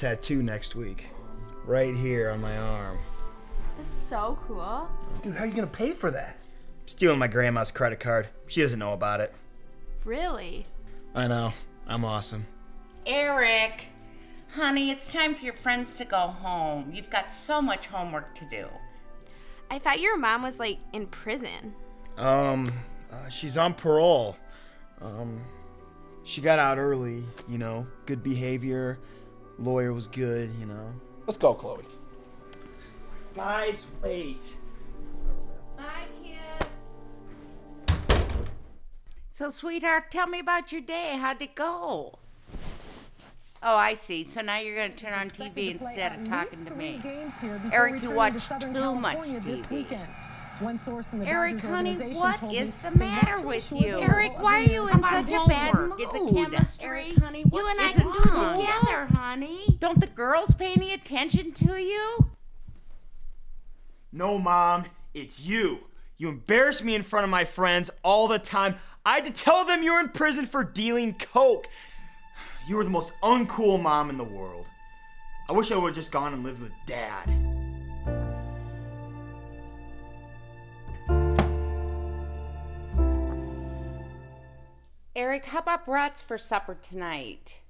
Getting a tattoo next week. Right here on my arm. That's so cool. Dude, how are you gonna pay for that? Stealing my grandma's credit card. She doesn't know about it. Really? I know. I'm awesome. Eric, honey, it's time for your friends to go home. You've got so much homework to do. I thought your mom was like in prison. Um, uh, she's on parole. Um, she got out early, you know, good behavior. Lawyer was good, you know. Let's go, Chloe. Guys, wait. Bye, kids. So, sweetheart, tell me about your day. How'd it go? Oh, I see. So now you're going to turn on TV instead of talking to me. Eric, you watch too much TV. One source in the Eric, Dodgers honey, organization what told is me the matter with you? Eric, why are you in about such a bad mood? Is it chemistry? honey, you and I is can it school school? together, honey. Don't the girls pay any attention to you? No, Mom, it's you. You embarrass me in front of my friends all the time. I had to tell them you were in prison for dealing coke. You were the most uncool mom in the world. I wish I would have just gone and lived with Dad. Eric, how about brats for supper tonight?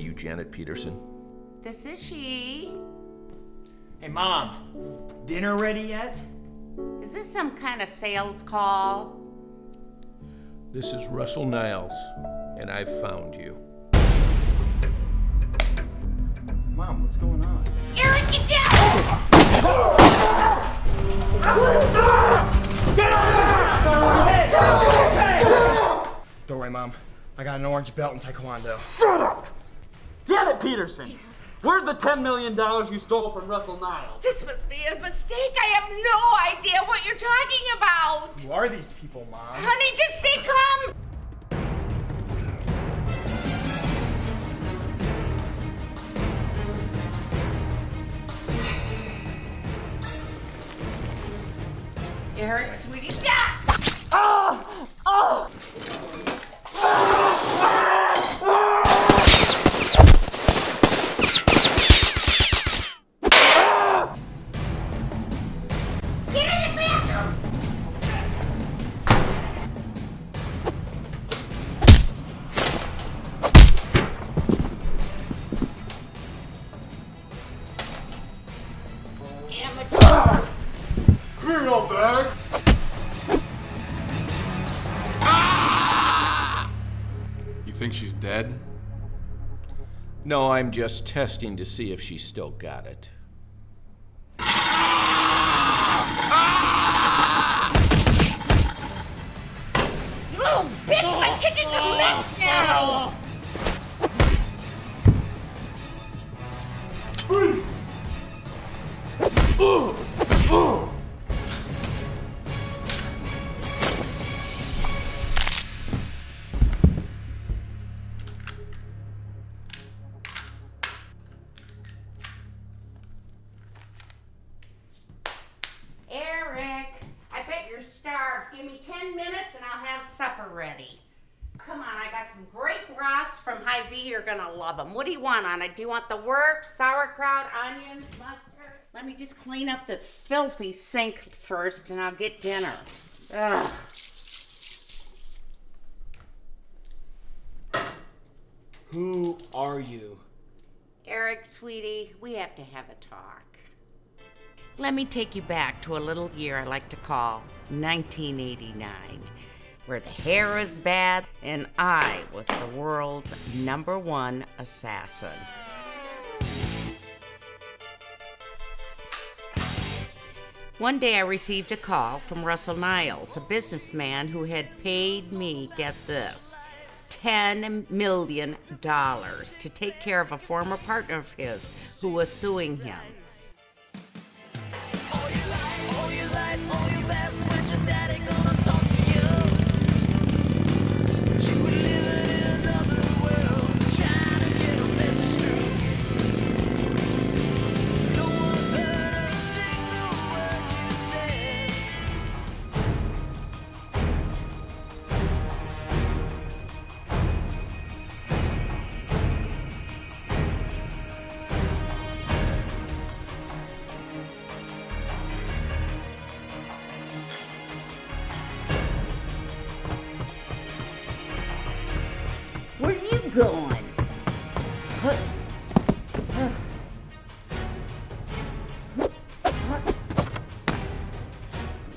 You Janet Peterson? this is she. Hey, Mom, dinner ready yet? Is this some kind of sales call? This is Russell Niles, and I've found you. Mom, what's going on? Eric, get down! Don't worry, Mom. I got an orange belt in Taekwondo. Shut up! Janet Peterson! Where's the $10 million you stole from Russell Niles? This must be a mistake. I have no idea what you're talking about. Who are these people, Mom? Honey, just stay calm. Eric, sweetie, stop! Dead? No, I'm just testing to see if she still got it. On it? Do want the work, sauerkraut, onions, mustard? Let me just clean up this filthy sink first and I'll get dinner. Ugh. Who are you? Eric, sweetie, we have to have a talk. Let me take you back to a little year I like to call 1989, where the hair is bad and I was the world's number one assassin. One day I received a call from Russell Niles, a businessman who had paid me, get this, $10 million to take care of a former partner of his who was suing him.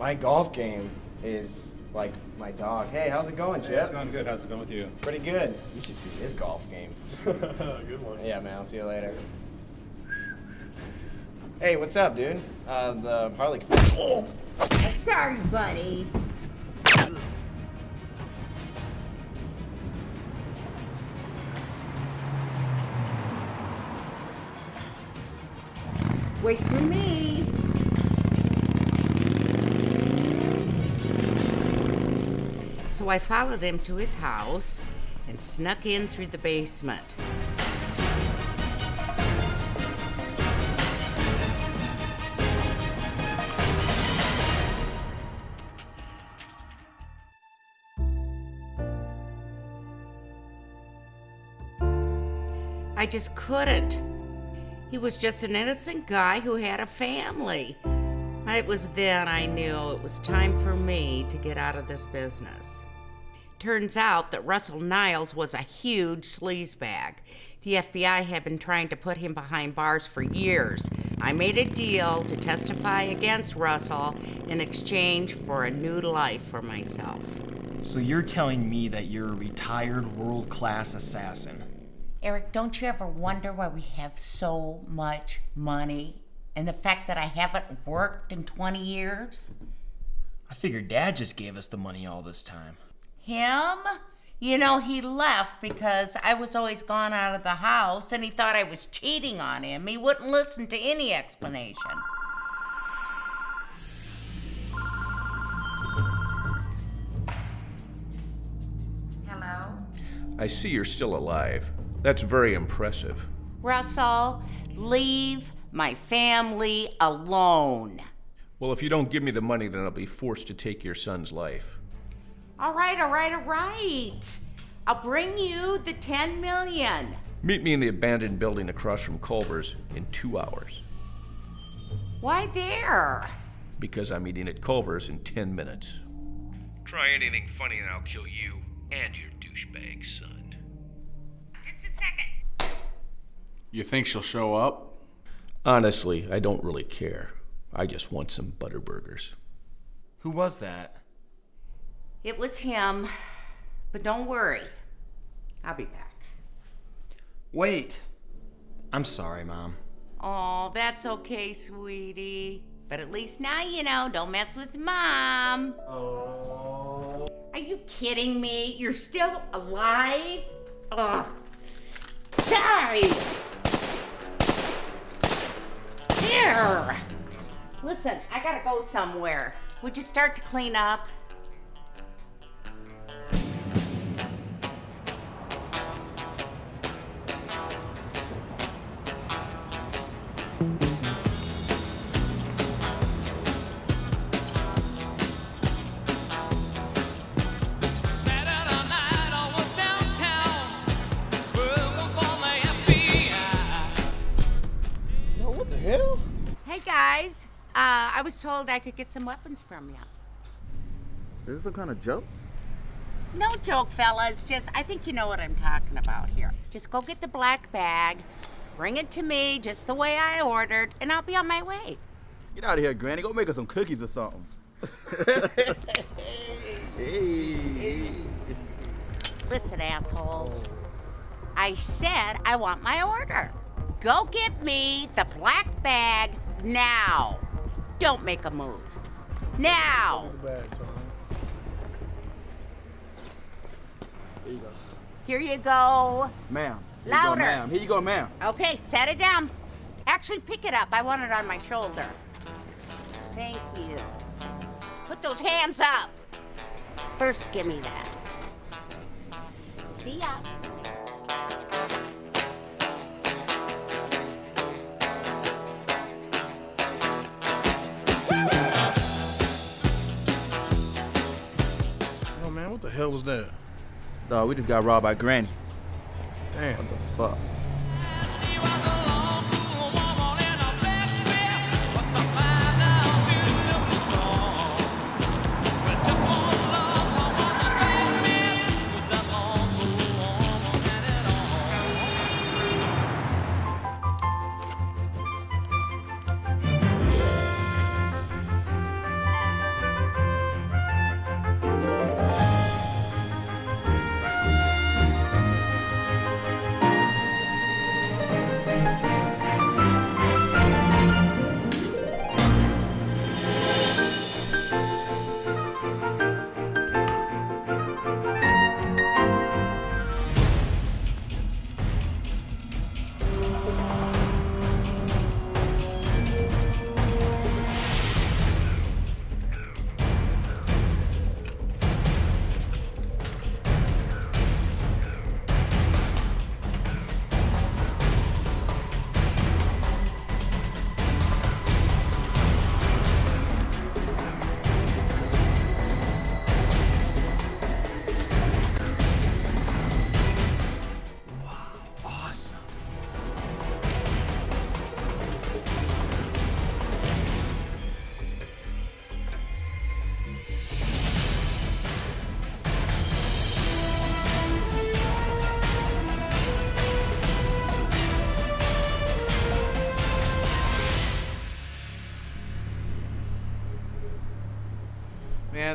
My golf game is like my dog. Hey, how's it going, Chip? It's going good. How's it going with you? Pretty good. You should see his golf game. good one. Yeah, man. I'll see you later. Hey, what's up, dude? Uh, the Harley. Oh! Sorry, buddy. Wait for me. So I followed him to his house and snuck in through the basement. I just couldn't. He was just an innocent guy who had a family. It was then I knew it was time for me to get out of this business. Turns out that Russell Niles was a huge sleazebag. The FBI had been trying to put him behind bars for years. I made a deal to testify against Russell in exchange for a new life for myself. So you're telling me that you're a retired world class assassin? Eric, don't you ever wonder why we have so much money? And the fact that I haven't worked in 20 years? I figured Dad just gave us the money all this time. Him? You know, he left because I was always gone out of the house and he thought I was cheating on him. He wouldn't listen to any explanation. Hello? I see you're still alive. That's very impressive. Russell, leave my family alone. Well, if you don't give me the money, then I'll be forced to take your son's life. All right, all right, all right. I'll bring you the 10 million. Meet me in the abandoned building across from Culver's in two hours, Why there? because I'm eating at Culver's in ten minutes. Try anything funny and I'll kill you and your douchebag son. Just a second. You think she'll show up? Honestly, I don't really care. I just want some butterburgers. Who was that? It was him, but don't worry. I'll be back. Wait. I'm sorry, Mom. Oh, that's okay, sweetie. But at least now you know, don't mess with mom. Oh. Are you kidding me? You're still alive? Ugh. Die! Here! Listen, I gotta go somewhere. Would you start to clean up? I was told I could get some weapons from you. Is this some kind of joke? No joke, fellas. Just, I think you know what I'm talking about here. Just go get the black bag, bring it to me just the way I ordered, and I'll be on my way. Get out of here, Granny. Go make us some cookies or something. hey. Listen, assholes. I said I want my order. Go get me the black bag now. Don't make a move. Now. There you go. Here you go. Ma'am. Here you go, Louder. ma'am. Here you go, ma'am. Okay, set it down. Actually, pick it up. I want it on my shoulder. Thank you. Put those hands up. First, give me that. See ya. Hell was that? Dog, we just got robbed by Granny. Damn. What the fuck?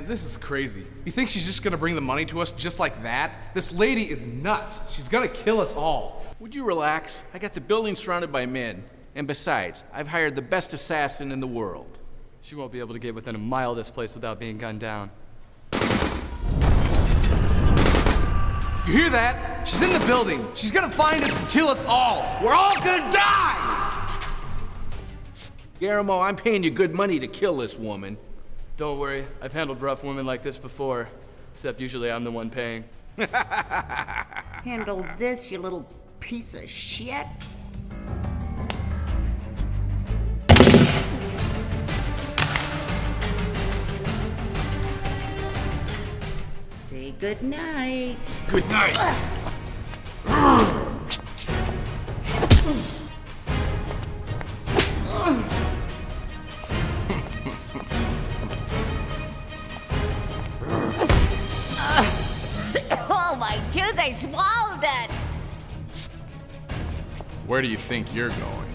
Man, this is crazy. You think she's just gonna bring the money to us just like that? This lady is nuts. She's gonna kill us all. Would you relax? I got the building surrounded by men. And besides, I've hired the best assassin in the world. She won't be able to get within a mile of this place without being gunned down. You hear that? She's in the building. She's gonna find us and kill us all. We're all gonna die! Garamo, I'm paying you good money to kill this woman. Don't worry, I've handled rough women like this before. Except usually I'm the one paying. Handle this, you little piece of shit. Say good night. Good night. They swallowed it. Where do you think you're going?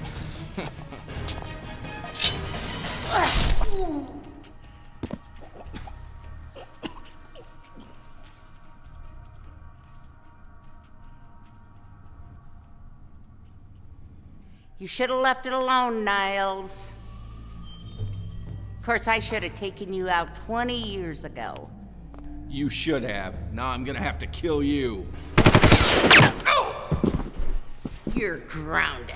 You should have left it alone, Niles. Of course, I should have taken you out 20 years ago. You should have. Now I'm gonna have to kill you. You're grounded.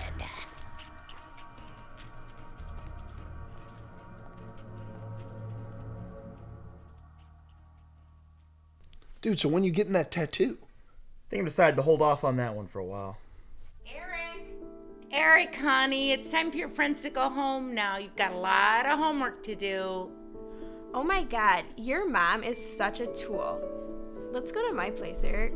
Dude, so when you getting that tattoo? I think I decided to hold off on that one for a while. Eric! Eric, honey, it's time for your friends to go home now. You've got a lot of homework to do. Oh my god, your mom is such a tool. Let's go to my place, Eric.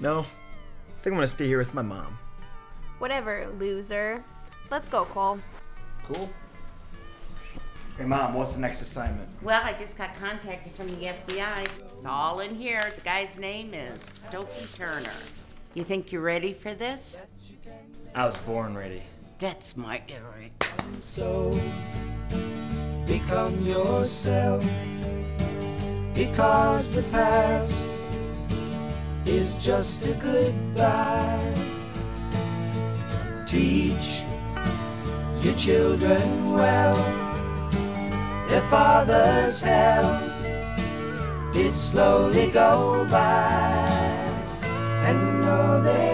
No, I think I'm gonna stay here with my mom. Whatever, loser. Let's go, Cole. Cool. Hey, mom, what's the next assignment? Well, I just got contacted from the FBI. It's all in here. The guy's name is Stokey Turner. You think you're ready for this? I was born ready. That's my Eric. So become yourself because the past is just a goodbye teach your children well. Their father's hell did slowly go by, and know they.